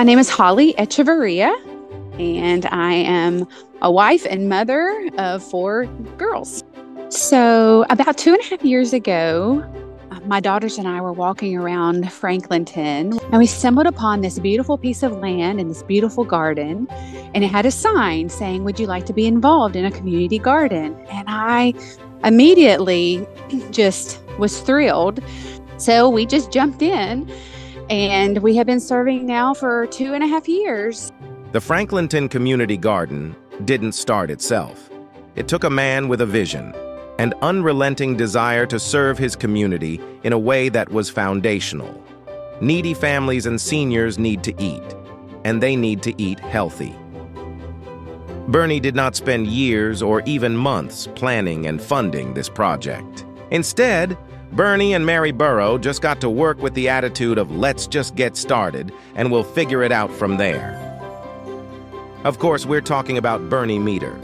My name is Holly Echeverria, and I am a wife and mother of four girls. So, about two and a half years ago, my daughters and I were walking around Franklinton and we stumbled upon this beautiful piece of land and this beautiful garden. And it had a sign saying, Would you like to be involved in a community garden? And I immediately just was thrilled. So we just jumped in and we have been serving now for two and a half years. The Franklinton Community Garden didn't start itself. It took a man with a vision and unrelenting desire to serve his community in a way that was foundational. Needy families and seniors need to eat, and they need to eat healthy. Bernie did not spend years or even months planning and funding this project. Instead, Bernie and Mary Burrow just got to work with the attitude of let's just get started and we'll figure it out from there. Of course, we're talking about Bernie Meter,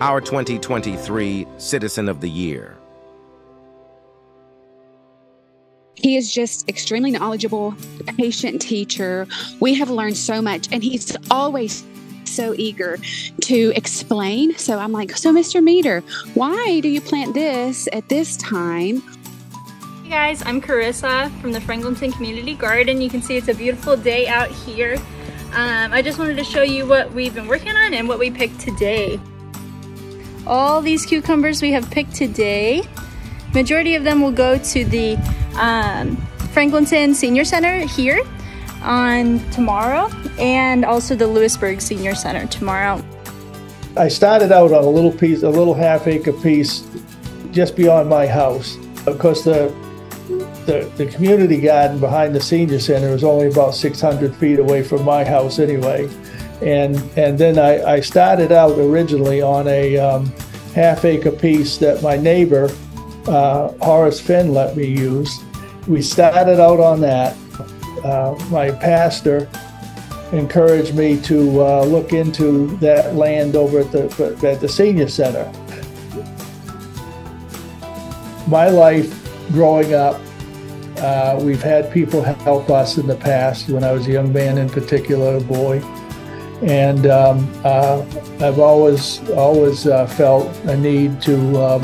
our 2023 Citizen of the Year. He is just extremely knowledgeable, patient teacher. We have learned so much, and he's always so eager to explain. So I'm like, So, Mr. Meter, why do you plant this at this time? Hey guys, I'm Carissa from the Franklinton Community Garden. You can see it's a beautiful day out here. Um, I just wanted to show you what we've been working on and what we picked today all these cucumbers we have picked today. Majority of them will go to the um, Franklinton Senior Center here on tomorrow and also the Louisburg Senior Center tomorrow. I started out on a little piece, a little half acre piece just beyond my house. Of course, the, the, the community garden behind the senior center is only about 600 feet away from my house anyway. And, and then I, I started out originally on a um, half acre piece that my neighbor, uh, Horace Finn, let me use. We started out on that. Uh, my pastor encouraged me to uh, look into that land over at the, at the senior center. My life growing up, uh, we've had people help us in the past when I was a young man in particular, a boy and um, uh, I've always always uh, felt a need to um,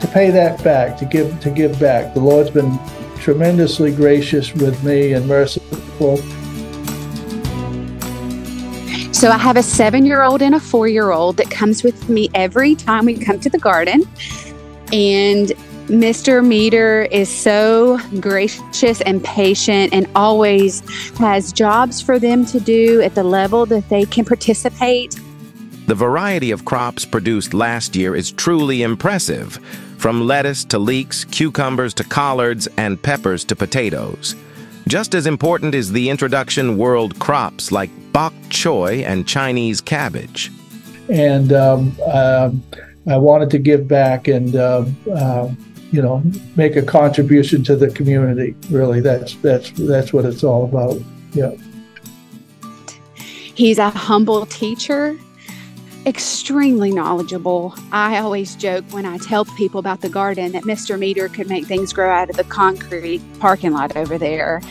to pay that back, to give to give back. The Lord's been tremendously gracious with me and merciful. So I have a seven-year-old and a four-year-old that comes with me every time we come to the garden, and Mr. Meter is so gracious and patient and always has jobs for them to do at the level that they can participate. The variety of crops produced last year is truly impressive, from lettuce to leeks, cucumbers to collards, and peppers to potatoes. Just as important is the introduction world crops like bok choy and Chinese cabbage. And um, uh, I wanted to give back and uh, uh, you know, make a contribution to the community. Really, that's that's that's what it's all about. Yeah. He's a humble teacher, extremely knowledgeable. I always joke when I tell people about the garden that Mr. Meter could make things grow out of the concrete parking lot over there.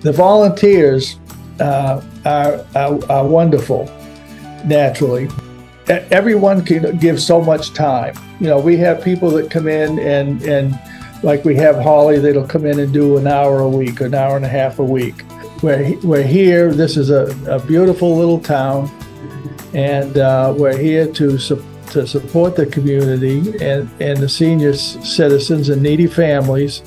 The volunteers uh, are, are, are wonderful, naturally everyone can give so much time. You know, we have people that come in and and like we have Holly that'll come in and do an hour a week, an hour and a half a week. We're, we're here. This is a, a beautiful little town, and uh, we're here to su- to support the community and, and the senior citizens and needy families.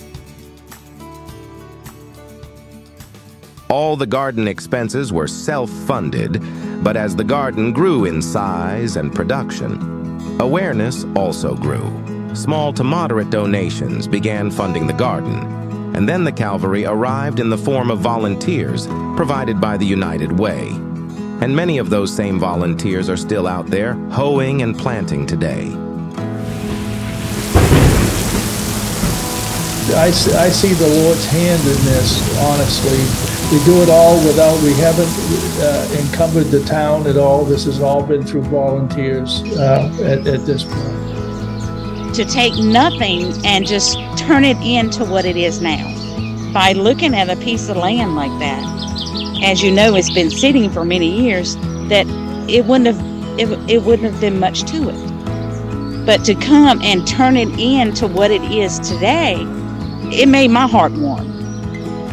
All the garden expenses were self-funded but as the garden grew in size and production, awareness also grew. Small to moderate donations began funding the garden, and then the Calvary arrived in the form of volunteers provided by the United Way. And many of those same volunteers are still out there hoeing and planting today. I, I see the Lord's hand in this, honestly we do it all without, we haven't uh, encumbered the town at all. This has all been through volunteers uh, at, at this point. To take nothing and just turn it into what it is now. by looking at a piece of land like that, as you know, it's been sitting for many years, that it wouldn't have it, it wouldn't have been much to it. But to come and turn it into what it is today, it made my heart warm.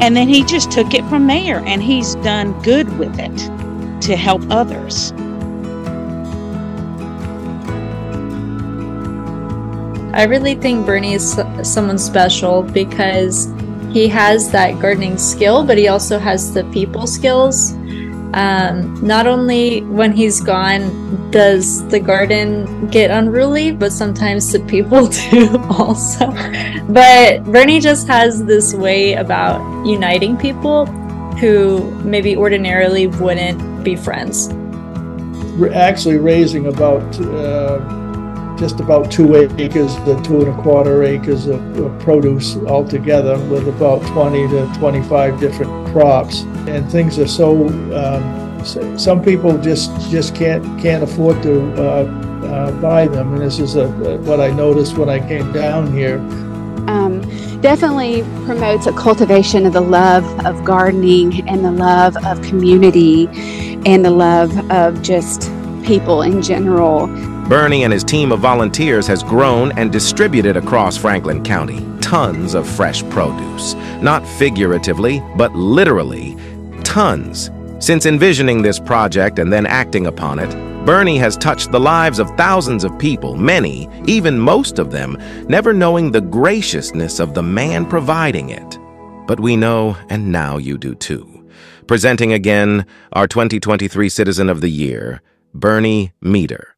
And then he just took it from there and he's done good with it to help others. I really think Bernie is someone special because he has that gardening skill, but he also has the people skills. Um, not only when he's gone does the garden get unruly, but sometimes the people do also. But Bernie just has this way about uniting people who maybe ordinarily wouldn't be friends. We're actually raising about uh, just about two acres to two and a quarter acres of, of, produce altogether with about 20 to 25 different crops. And things are so um, some people just just can't can't afford to uh, uh, buy them. And this is a, what I noticed when I came down here. Um, definitely promotes a cultivation of the love of gardening and the love of community and the love of just people in general Bernie and his team of volunteers has grown and distributed across Franklin County tons of fresh produce. Not figuratively, but literally, tons. Since envisioning this project and then acting upon it, Bernie has touched the lives of thousands of people, many, even most of them, never knowing the graciousness of the man providing it. But we know, and now you do too. Presenting again our 2023 Citizen of the Year, Bernie Meter.